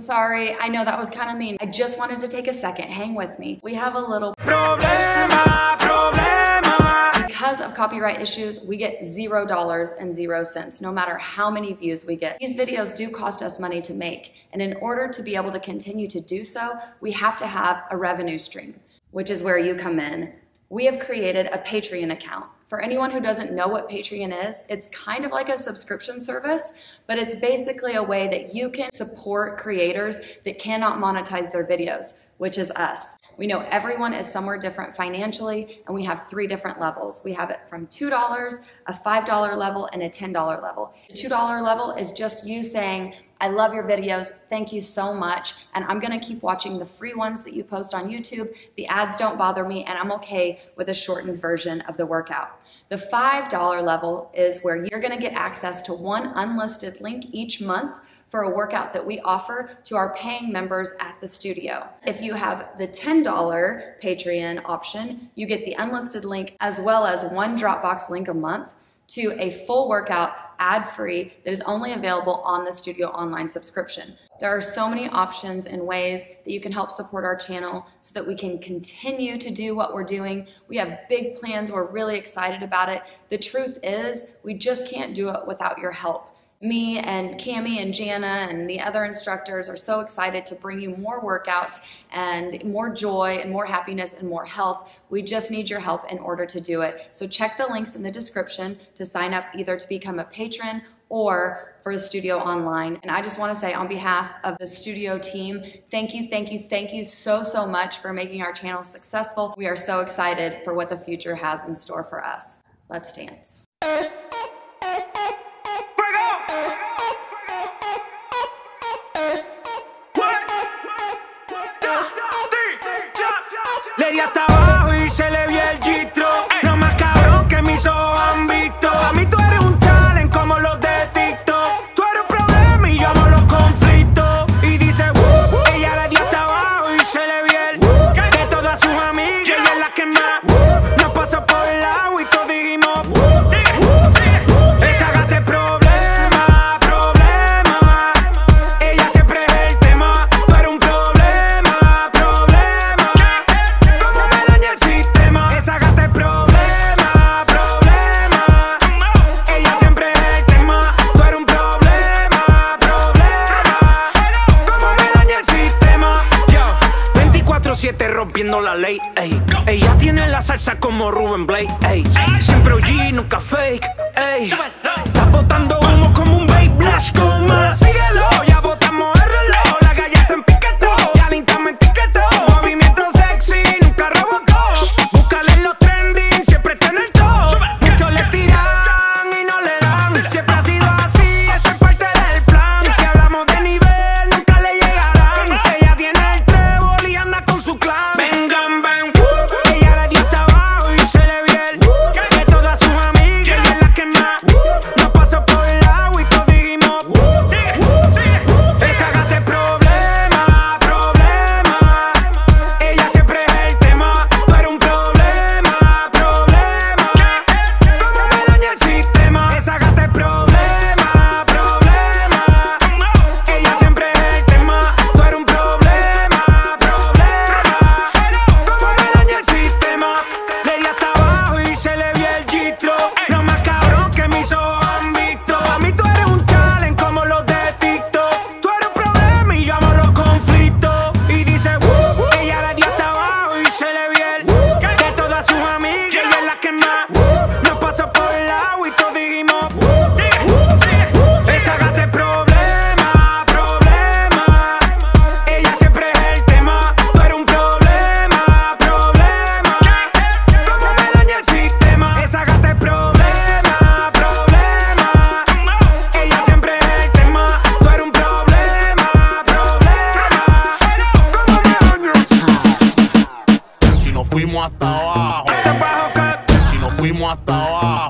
sorry. I know that was kind of mean. I just wanted to take a second. Hang with me. We have a little Problema, problema. because of copyright issues, we get zero dollars and zero cents, no matter how many views we get. These videos do cost us money to make, and in order to be able to continue to do so, we have to have a revenue stream, which is where you come in. We have created a Patreon account. For anyone who doesn't know what Patreon is, it's kind of like a subscription service, but it's basically a way that you can support creators that cannot monetize their videos, which is us. We know everyone is somewhere different financially, and we have three different levels. We have it from $2, a $5 level, and a $10 level. The $2 level is just you saying, I love your videos. Thank you so much. And I'm going to keep watching the free ones that you post on YouTube. The ads don't bother me, and I'm okay with a shortened version of the workout. The $5 level is where you're going to get access to one unlisted link each month for a workout that we offer to our paying members at the studio. If you have the $10 Patreon option, you get the unlisted link as well as one Dropbox link a month to a full workout ad free that is only available on the Studio Online subscription. There are so many options and ways that you can help support our channel so that we can continue to do what we're doing. We have big plans, we're really excited about it. The truth is, we just can't do it without your help me and Cami and Jana and the other instructors are so excited to bring you more workouts and more joy and more happiness and more health. We just need your help in order to do it. So check the links in the description to sign up either to become a patron or for the studio online. And I just want to say on behalf of the studio team, thank you, thank you, thank you so, so much for making our channel successful. We are so excited for what the future has in store for us. Let's dance. 24-7 rompiendo la ley, ey. Ella tiene la salsa como Ruben Blake, ey. Siempre OG, nunca fake, ey. Está botando humo como un babe blast con más. fuimos hasta abajo. Aquí nos fuimos hasta abajo.